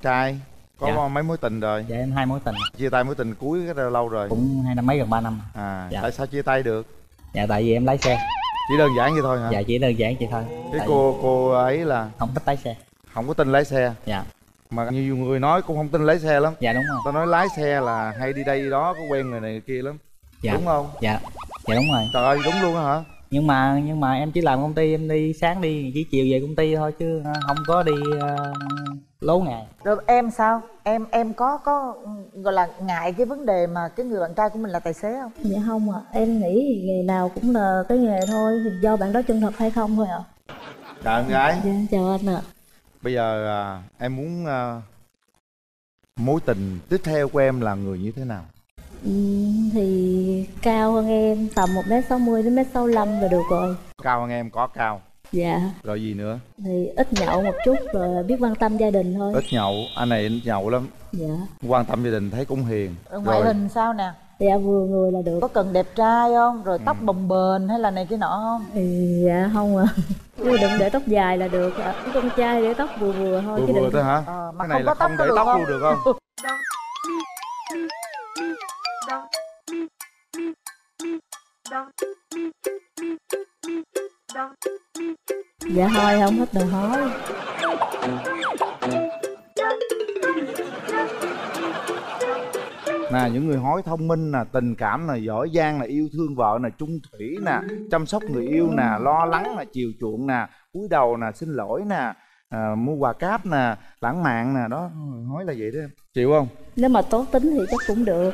trai có Dạ. mấy mối tình rồi? Dạ em hai mối tình. Chia tay mối tình cuối là lâu rồi. Cũng hai năm mấy gần ba năm. À Dạ. tại sao chia tay được? Dạ tại vì em lái xe. Chỉ đơn giản vậy thôi hả? Dạ chỉ đơn giản vậy thôi. Cái Tại cô cô ấy là? Không thích lái xe. Không có tin lái xe. Dạ. Mà nhiều người nói cũng không tin lái xe lắm. Dạ đúng rồi. Tao nói lái xe là hay đi đây đi đó có quen người này người kia lắm. Dạ. Đúng không? Dạ. Dạ đúng rồi. Trời ơi đúng luôn á hả? Nhưng mà nhưng mà em chỉ làm công ty em đi sáng đi chỉ chiều về công ty thôi chứ ờ, không có đi ờ, lố ngày Rồi em sao? Em em có có ừ, gọi là ngại cái vấn đề mà cái người bạn trai của mình là tài xế không? Dạ không ạ, em nghĩ thì nghề nào cũng là cái nghề thôi, thì do bạn đó chân thật hay không thôi ạ. chào em gái Dạ, chào anh ạ. bây giờ à, em muốn à, mối tình tiếp theo của em là người như thế nào Ừm, thì cao hơn em tầm 1m60 đến 1m65 là được rồi. cao hơn em có cao Dạ, rồi gì nữa thì ít nhậu một chút rồi biết quan tâm gia đình thôi. ít nhậu anh này ít nhậu lắm Dạ, quan tâm gia đình thấy cũng hiền Rồi ngoại hình sao nè? dạ vừa người là được. Có cần đẹp trai không? Rồi Ừ. tóc bồng bềnh hay là này kia nọ không? Thì dạ không ạ. Chứ đừng để tóc dài là được ạ. Cái con trai để tóc vừa vừa thôi vừa chứ vừa đừng thôi hả Ờ, mà cái này không là có tóc không để tóc luôn được không Dạ thôi không hết đồ hói. nè những người hói thông minh nè tình cảm nè giỏi giang nè yêu thương vợ nè trung thủy nè chăm sóc người yêu nè lo lắng nè chiều chuộng nè cúi đầu nè xin lỗi nè à, mua quà cáp nè lãng mạn nè đó hói là vậy đó em chịu không Nếu mà tốt tính thì chắc cũng được.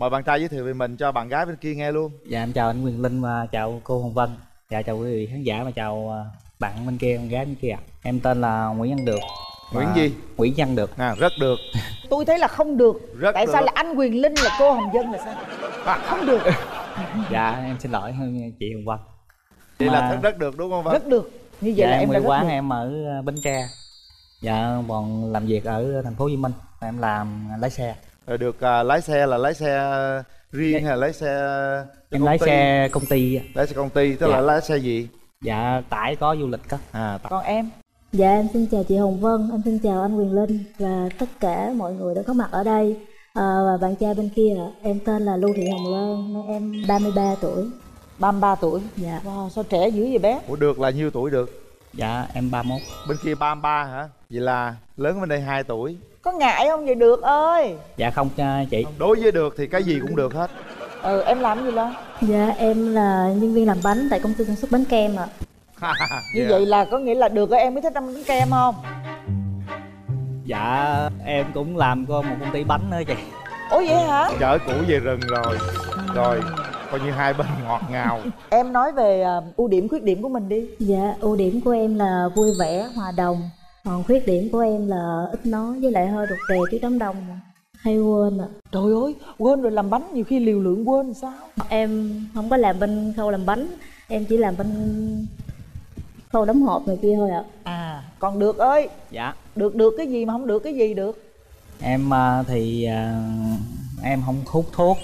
Mời bạn trai giới thiệu về mình cho bạn gái bên kia nghe luôn dạ em chào anh Quyền Linh và chào cô Hồng Vân dạ chào quý vị khán giả và chào ờ, bạn bên kia con gái bên kia ạ. em tên là Nguyễn Văn Được Nguyễn gì? Nguyễn Văn Được nè rất được Tôi thấy là không được. Rất Tại được. sao là anh Quyền Linh là cô Hồng Dân là sao? Không được. dạ em xin lỗi hơn chị Hồng Vân vậy là Mà- rất, rất được đúng không Vân Rất được. Như vậy dạ là em em đã quê quán được. em ở ờ, Bến Tre dạ còn làm việc ở thành phố Hồ Chí Minh em làm lái xe được à, lái xe là lái xe riêng hay là lái xe em công lái ty? xe công ty ạ. lái xe công ty tức Dạ. là lái xe gì dạ tải có du lịch đó à Còn em? Dạ em xin chào chị Hồng Vân, em xin chào anh Quyền Linh và tất cả mọi người đã có mặt ở đây à, và bạn trai bên kia ạ. em tên là Lưu Thị Hồng Loan, em 33 tuổi. 33 tuổi. Dạ. Wow, sao trẻ dữ vậy bé? Ủa được là nhiêu tuổi được dạ em 31 bên kia 33 hả vậy là lớn bên đây 2 tuổi Có ngại không vậy được ơi? dạ không ờ, chị đối với được thì cái gì cũng được hết Ừ, em làm gì lên? Dạ em là nhân viên làm bánh tại công ty sản xuất bánh kem ạ. Như Dạ. vậy là có nghĩa là được rồi em mới thích ăn bánh kem không? dạ em cũng làm có một công ty bánh nữa chị Ủa vậy hả? chở củ về rừng rồi rồi coi như hai bên ngọt ngào Em nói về à, ưu điểm khuyết điểm của mình đi. Dạ ưu điểm của em là vui vẻ, hòa đồng. Còn khuyết điểm của em là ít nói với lại hơi rụt rè trước đám đông. Hay quên ạ. Trời ơi, quên rồi làm bánh nhiều khi liều lượng quên sao? Em không có làm bên khâu làm bánh, em chỉ làm bên khâu đóng hộp này kia thôi ạ. À, còn được ơi, dạ được được cái gì mà không được cái gì được. em ờ, thì ờ, em không hút thuốc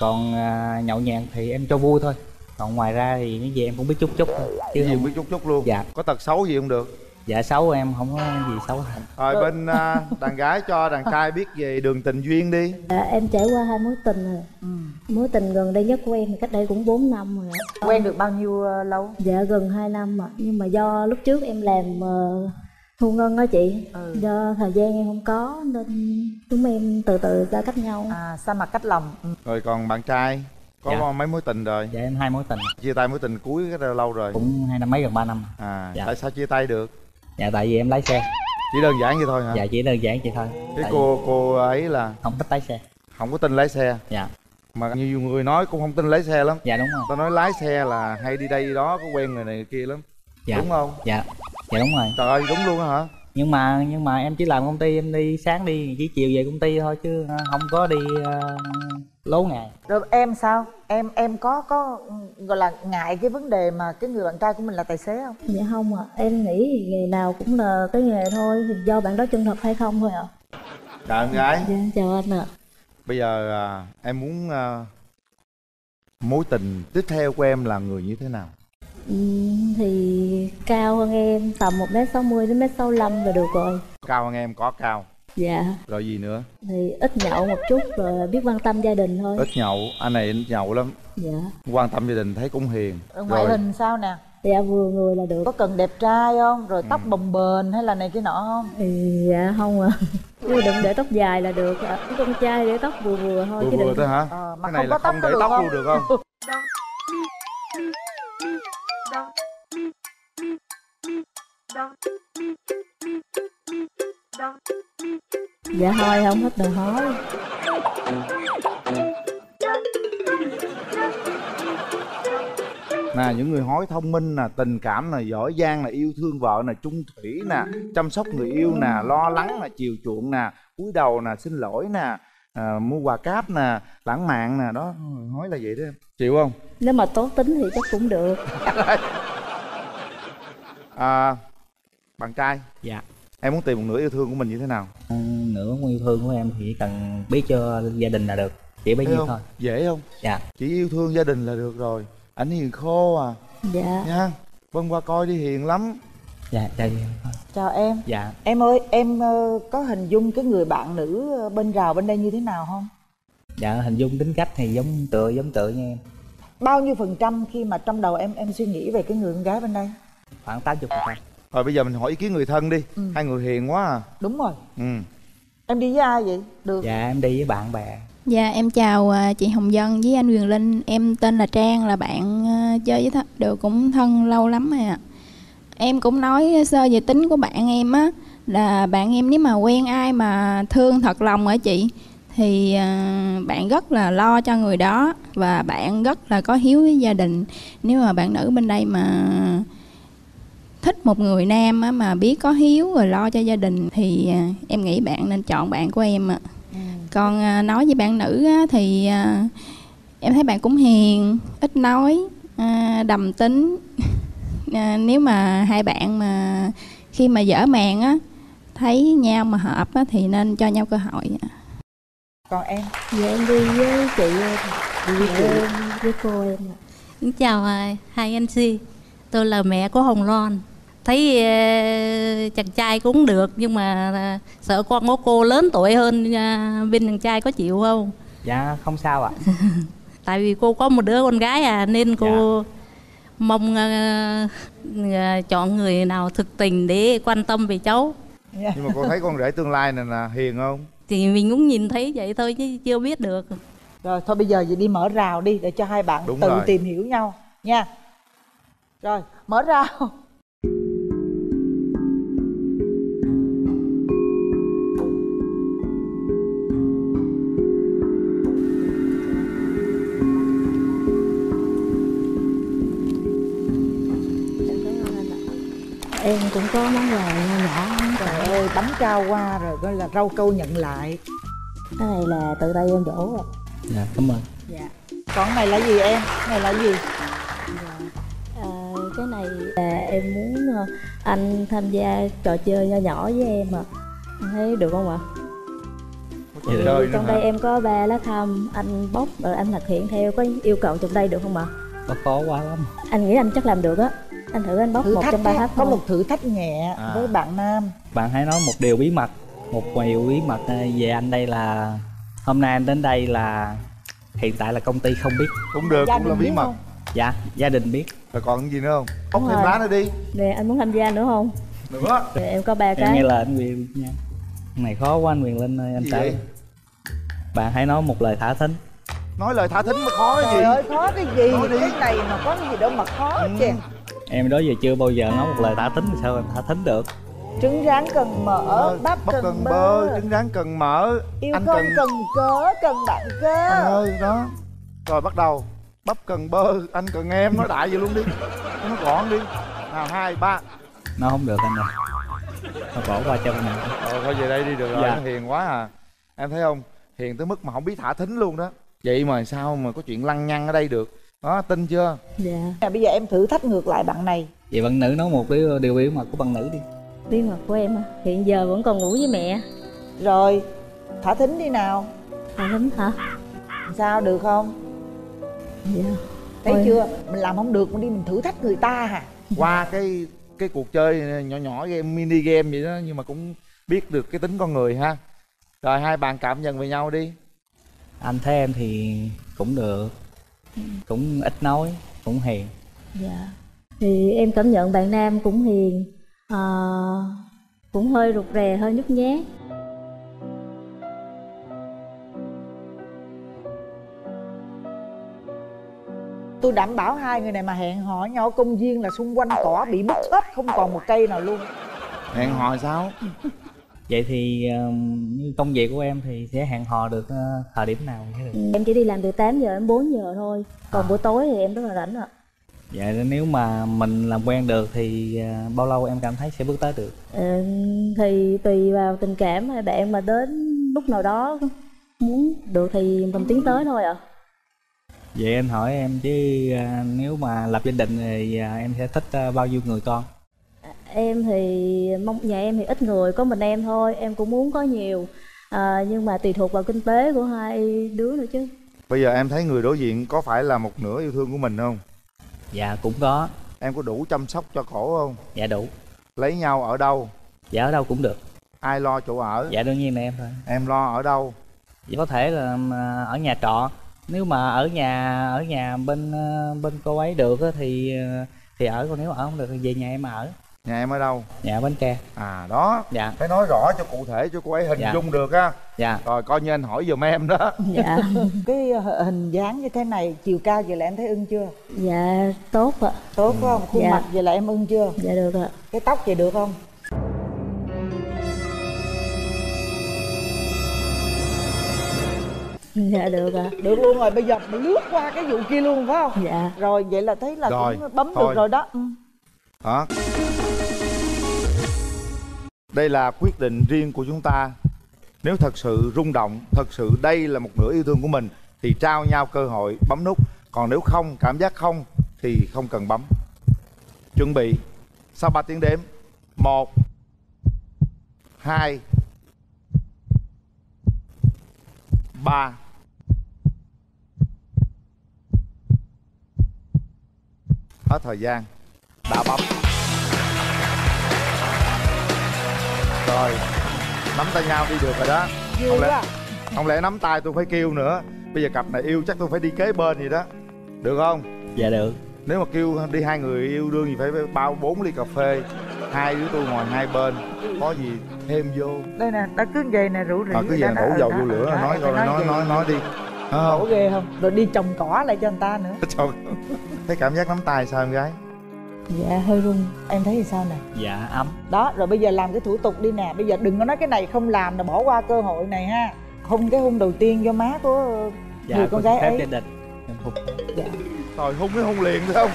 còn ờ, nhậu nhẹt thì em cho vui thôi còn ngoài ra thì cái gì em cũng biết chút chút thôi chứ cái gì không biết chút chút luôn Dạ. có tật xấu gì không được dạ xấu em không có gì xấu hết rồi bên à, đàn gái cho đàn trai biết về đường tình duyên đi Dạ, em trải qua hai mối tình rồi. Mối tình gần đây nhất của em thì cách đây cũng 4 năm rồi. Quen được bao nhiêu ờ, lâu? Dạ gần 2 năm ạ. Nhưng mà do lúc trước em làm ờ, thu ngân đó chị. Ừ. Do thời gian em không có nên chúng em từ từ ra cách nhau. À, xa mặt cách lòng. Ừ. rồi còn bạn trai có Dạ. mấy mối tình rồi dạ em hai mối tình chia tay mối tình cuối rất là lâu rồi cũng hai năm mấy gần ba năm à Dạ. tại sao chia tay được dạ tại vì em lái xe. Chỉ đơn giản vậy thôi hả? Dạ chỉ đơn giản vậy thôi. Cái Tại cô cô ấy là? Không thích lái xe. Không có tin lái xe? Dạ. Mà nhiều người nói cũng không tin lái xe lắm. Dạ đúng rồi. Tao nói lái xe là hay đi đây đi đó có quen người này người kia lắm. Dạ. Đúng không? Dạ. Dạ đúng rồi. Trời ơi đúng luôn á hả? Nhưng mà nhưng mà em chỉ làm công ty em đi sáng đi chỉ chiều về công ty thôi chứ ờ, không có đi ờ, lố ngày Rồi em sao? Em em có có ừ, gọi là ngại cái vấn đề mà cái người bạn trai của mình là tài xế không? Dạ không ạ. Em nghĩ thì nghề nào cũng là cái nghề thôi. Thì do bạn đó chân thật hay không thôi ạ. chào em gái Dạ chào anh ạ. bây giờ à, em muốn à, mối tình tiếp theo của em là người như thế nào Ừm, thì cao hơn em tầm 1m60 đến 1m65 là được rồi cao hơn em có cao dạ. Rồi gì nữa? Thì ít nhậu một chút rồi biết quan tâm gia đình thôi. Ít nhậu. Anh này ít nhậu lắm. Dạ. Quan tâm gia đình thấy cũng hiền. Ngoại hình sao nè? Dạ vừa người là được. Có cần đẹp trai không? Rồi tóc bồng bềnh hay là này kia nọ không? Thì dạ không à. Chứ đừng để tóc dài là được. À, con trai để tóc vừa vừa thôi vừa chứ vừa đừng thôi hả? Ờ, mà cái này không là có tóc không để được tóc không? luôn được không dạ thôi không thích đừng hỏi nè những người hói thông minh nè tình cảm nè giỏi giang nè yêu thương vợ nè trung thủy nè chăm sóc người yêu nè lo lắng nè chiều chuộng nè cúi đầu nè xin lỗi nè à, mua quà cáp nè lãng mạn nè. Đó hói là vậy đó em. Chịu không? Nếu mà tốt tính thì chắc cũng được. À, bạn trai. Dạ em muốn tìm một nửa yêu thương của mình như thế nào? Nửa yêu thương của em thì chỉ cần biết cho gia đình là được. Chỉ bấy nhiêu thôi. Dễ không? Dạ. Chỉ yêu thương gia đình là được rồi. Ảnh hiền khô à. Dạ. Nha. Vân qua coi đi hiền lắm. Dạ dạ dạ. Thôi. chào em. Dạ. Em ơi em ờ, có hình dung cái người bạn nữ ờ, bên rào bên đây như thế nào không? Dạ hình dung tính cách thì giống tựa giống tựa như em. Bao nhiêu phần trăm khi mà trong đầu em em suy nghĩ về cái người con gái bên đây? Khoảng 80 phần trăm rồi bây giờ mình hỏi ý kiến người thân đi. Ừ. hai người hiền quá à. Đúng rồi. Ừ. Em đi với ai vậy? Được. Dạ em đi với bạn bè. Dạ em chào à, chị Hồng Vân với anh Quyền Linh. Em tên là Trang là bạn à, chơi với th- đều cũng thân lâu lắm rồi ạ. Em cũng nói sơ về tính của bạn em á Là bạn em nếu mà quen ai mà thương thật lòng ở chị Thì à, bạn rất là lo cho người đó Và bạn rất là có hiếu với gia đình. Nếu mà bạn nữ bên đây mà thích một người nam á, mà biết có hiếu rồi lo cho gia đình Thì à, em nghĩ bạn nên chọn bạn của em ạ. Còn à, nói với bạn nữ á, thì à, em thấy bạn cũng hiền ít nói à, đầm tính. Nếu mà hai bạn mà khi mà dở màn á thấy nhau mà hợp á, thì nên cho nhau cơ hội còn em? Dạ em đi với chị đi với chị. Em với cô em ạ. Xin chào hai anh chị. Tôi là mẹ của Hồng Loan Thấy ờ, chàng trai cũng được Nhưng mà à, sợ con của cô lớn tuổi hơn à, Bên chàng trai có chịu không? Dạ không sao ạ. Tại vì cô có một đứa con gái à Nên cô mong à, à, chọn người nào thực tình để quan tâm về cháu. Nhưng mà cô thấy con rể tương lai này là hiền không? Thì mình cũng nhìn thấy vậy thôi chứ chưa biết được. Rồi thôi bây giờ vậy đi mở rào đi để cho hai bạn Đúng tự rồi. tìm hiểu nhau nha. Rồi mở rào cũng có món quà nho nhỏ. Trời ơi bánh cao qua rồi gọi là rau câu nhận lại. Cái này là tự tay em đổ ạ dạ cảm ơn. Dạ. Còn cái này là gì em? Cái này là gì? À, cái này là em muốn ờ, anh tham gia trò chơi nho nhỏ với em ạ. Anh thấy được không ạ? Có trò chơi nữa trong hả đây em có ba lá thăm anh bóc rồi anh thực hiện theo có yêu cầu trong đây được không ạ? Có khó quá lắm. Anh nghĩ anh chắc làm được á anh thử anh bóc thử một thách trong ba thách có một thử thách nhẹ À. với bạn nam. Bạn hãy nói một điều bí mật một điều bí mật à, về anh đây là hôm nay anh đến đây là hiện tại là công ty không biết. Cũng được Gia cũng là bí mật. Không? dạ gia đình biết. Rồi còn gì nữa không? Bóc thêm lá nữa đi. Nè anh muốn tham gia nữa không? Nữa Thì em có ba em cái. nghe lời anh quyền nha. Cái này khó quá anh quyền linh ơi anh trả bạn hãy nói một lời thả thính nói lời thả thính mới khó cái trời gì ơi khó cái gì? Nói đi. cái này mà có cái gì đâu mà khó Ừ. chứ em đó giờ chưa bao giờ nói một lời thả thính thì sao em thả thính được? Trứng rán cần mỡ bắp cần, cần bơ. bơ trứng rán cần mỡ yêu anh không cần cần cớ cần bạn anh cơ ơi đó. Rồi bắt đầu. Bắp cần bơ anh cần em nói đại vậy luôn đi. Nó gọn đi. Nào hai ba. Nó không được anh ơi. Nó bỏ qua cho mình. Rồi thôi về đây đi được rồi Dạ. nó hiền quá à. Em thấy không? Hiền tới mức mà không biết thả thính luôn đó vậy mà sao mà có chuyện lăng nhăng ở đây được? Đó tin chưa? Dạ. Nè, bây giờ em thử thách ngược lại bạn này. Vậy bạn nữ nói một điều, điều bí mật của bạn nữ đi. Bí mật của em á hiện giờ vẫn còn ngủ với mẹ. Rồi thả thính đi nào. À lính hả? Sao được không? Dạ. Thấy Ôi. chưa? Mình làm không được mình đi mình thử thách người ta hả? Qua cái cái cuộc chơi nhỏ nhỏ game mini game vậy đó nhưng mà cũng biết được cái tính con người ha. Rồi hai bạn cảm nhận về nhau đi anh thấy em thì cũng được cũng ít nói cũng hiền. Dạ. Thì em cảm nhận bạn nam cũng hiền ờ, cũng hơi rụt rè hơi nhút nhát. Tôi đảm bảo hai người này mà hẹn hò nhau công viên là xung quanh cỏ bị mất hết không còn một cây nào luôn. Hẹn hò sao vậy thì ờ, như công việc của em thì sẽ hẹn hò được ờ, thời điểm nào được em chỉ đi làm từ 8 giờ đến 4 giờ thôi còn buổi tối thì em rất là rảnh ạ Dạ nếu mà mình làm quen được thì à, bao lâu em cảm thấy sẽ bước tới được? Ờ, thì tùy vào tình cảm hay bạn mà đến lúc nào đó muốn được thì mình tiến tới thôi ạ Vậy anh hỏi em chứ à, nếu mà lập gia đình thì à, em sẽ thích à, bao nhiêu người con? Em thì mong nhà em thì ít người có mình em thôi em cũng muốn có nhiều. À, nhưng mà tùy thuộc vào kinh tế của hai đứa nữa chứ. Bây giờ em thấy người đối diện có phải là một nửa yêu thương của mình không? Dạ cũng có, em có đủ chăm sóc cho cổ không? Dạ đủ. Lấy nhau ở đâu? Dạ ở đâu cũng được. Ai lo chỗ ở? Dạ đương nhiên là em thôi. Em lo ở đâu? Chỉ có thể là à, ở nhà trọ. Nếu mà ở nhà ở nhà bên à, bên cô ấy được á thì à, thì ở còn nếu ở không được thì về nhà em ở nhà em ở đâu? Dạ bến tre. À đó. Dạ. Phải nói rõ cho cụ thể cho cô ấy hình Dạ. dung được á dạ. Rồi coi như anh hỏi giùm em đó. Dạ. Cái h- hình dáng như thế này chiều cao vậy là em thấy ưng chưa? Dạ tốt ạ. Tốt phải không? Khuôn Dạ. mặt vậy là em ưng chưa? Dạ được ạ. Cái tóc vậy được không? Dạ được ạ. Được luôn rồi bây giờ mình lướt qua cái vụ kia luôn phải không? Dạ. Rồi vậy là thấy là Rồi, cũng bấm thôi. được rồi đó. Ừ. đó đây là quyết định riêng của chúng ta. Nếu thật sự rung động, thật sự đây là một nửa yêu thương của mình, thì trao nhau cơ hội bấm nút. Còn nếu không, cảm giác không, thì không cần bấm. Chuẩn bị. Sau 3 tiếng đếm. Một, hai, ba. Hết thời gian. Đã bấm. Rồi. Nắm tay nhau đi được rồi đó. Không lẽ, không lẽ nắm tay tôi phải kêu nữa? Bây giờ cặp này yêu chắc tôi phải đi kế bên gì đó. Được không? Dạ được. Nếu mà kêu đi hai người yêu đương thì phải bao bốn ly cà phê. Hai đứa tôi ngồi hai bên. Có gì thêm vô? Đây nè đã cứ về nè rủ rỉ à, cứ về đổ ừ, dầu vô lửa nói em rồi nói về. nói nói đi. Đổ ghê không? Rồi đi trồng cỏ lại cho người ta nữa. Trời, thấy cảm giác nắm tay sao em gái dạ hơi run. Em thấy thì sao nè? Dạ ấm. Đó rồi bây giờ làm cái thủ tục đi nè. Bây giờ đừng có nói cái này không làm là bỏ qua cơ hội này ha. Hôn cái hôn đầu tiên cho má của dạ người con gái ấy. gia đình. Em hùng dạ. rồi hung cái hung liền thấy không?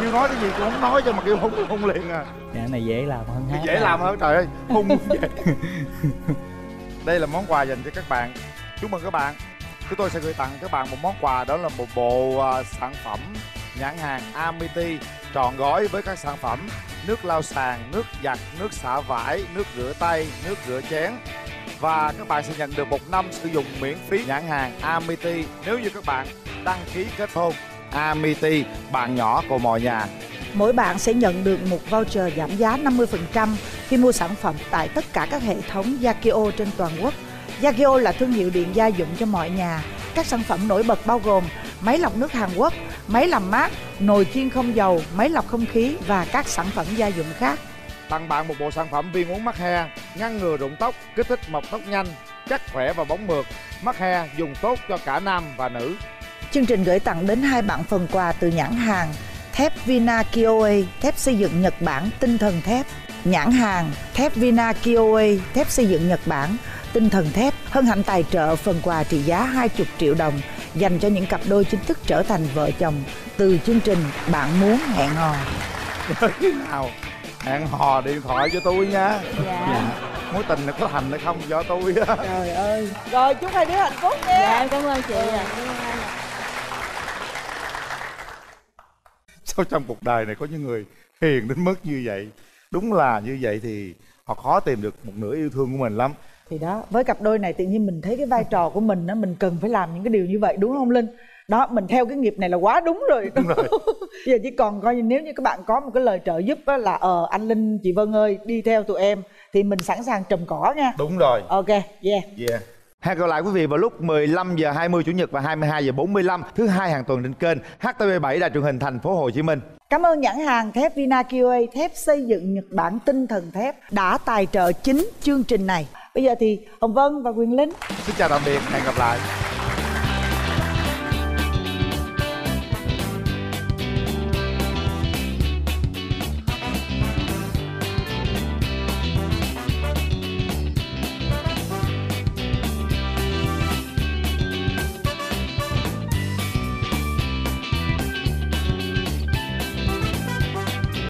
Kêu nói cái gì cũng không nói cho mà kêu hung hung liền à. Dạ cái này dễ làm hơn hát dễ làm hơn trời ơi hung vậy đây là món quà dành cho các bạn. Chúc mừng các bạn. Chúng tôi sẽ gửi tặng các bạn một món quà. Đó là một bộ à, sản phẩm nhãn hàng Amity trọn gói với các sản phẩm nước lau sàn nước giặt nước xả vải nước rửa tay nước rửa chén và các bạn sẽ nhận được một năm sử dụng miễn phí nhãn hàng Amity nếu như các bạn đăng ký kết hôn Amity bạn nhỏ của mọi nhà Mỗi bạn sẽ nhận được một voucher giảm giá 50% khi mua sản phẩm tại tất cả các hệ thống Yakio trên toàn quốc. Yakio là thương hiệu điện gia dụng cho mọi nhà. Các sản phẩm nổi bật bao gồm máy lọc nước Hàn Quốc, máy làm mát, nồi chiên không dầu, máy lọc không khí và các sản phẩm gia dụng khác. tặng bạn một bộ sản phẩm viên uống mắc he ngăn ngừa rụng tóc kích thích mọc tóc nhanh chắc khỏe và bóng mượt mắc he dùng tốt cho cả nam và nữ Chương trình gửi tặng đến hai bạn phần quà từ nhãn hàng thép Vina Kioe, thép xây dựng Nhật Bản tinh thần thép. Nhãn hàng thép Vina Kioe, thép xây dựng Nhật Bản tinh thần thép hân hạnh tài trợ phần quà trị giá 20 triệu đồng dành cho những cặp đôi chính thức trở thành vợ chồng từ chương trình Bạn muốn hẹn hò. khi nào? Hẹn hò điện thoại cho tôi nha. Dạ. Mối tình này có thành hay không do tôi á? Trời ơi. Rồi chúc hai đứa hạnh phúc nha. dạ em cảm ơn chị ạ. Sao trong cuộc đời này có những người hiền đến mức như vậy? Đúng là như vậy thì họ khó tìm được một nửa yêu thương của mình lắm thì đó với cặp đôi này tự nhiên mình thấy cái vai trò của mình đó mình cần phải làm những cái điều như vậy đúng không linh đó mình theo cái nghiệp này là quá đúng rồi Đúng rồi. bây giờ chỉ còn coi như nếu như các bạn có một cái lời trợ giúp đó là ờ anh linh chị vân ơi đi theo tụi em thì mình sẵn sàng trùm cỏ nha đúng rồi ok yeah Yeah. Hẹn gặp lại quý vị vào lúc 15 giờ 20 chủ nhật và 22 giờ 45 thứ hai hàng tuần trên kênh HTV7 Đài truyền hình thành phố Hồ Chí Minh. Cảm ơn nhãn hàng thép Vinakia, thép xây dựng Nhật Bản tinh thần thép đã tài trợ chính chương trình này. Bây giờ thì Hồng Vân và Quyền Linh Xin chào tạm biệt, hẹn gặp lại.